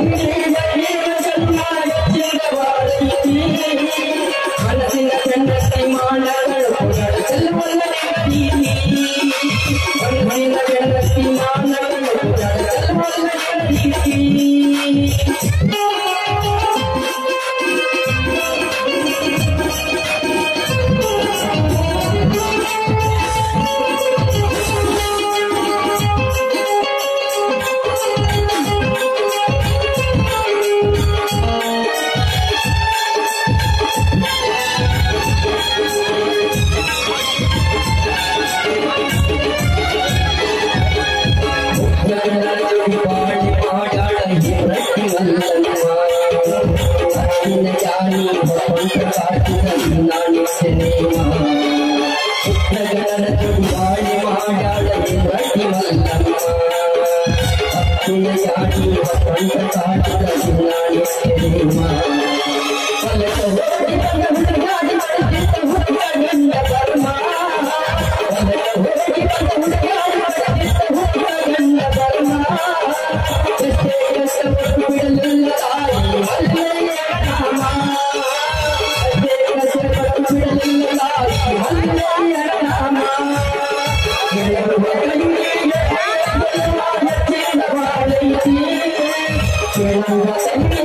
Amen. नचानी पंख पाटी नानी से नेमा नगर Thank you.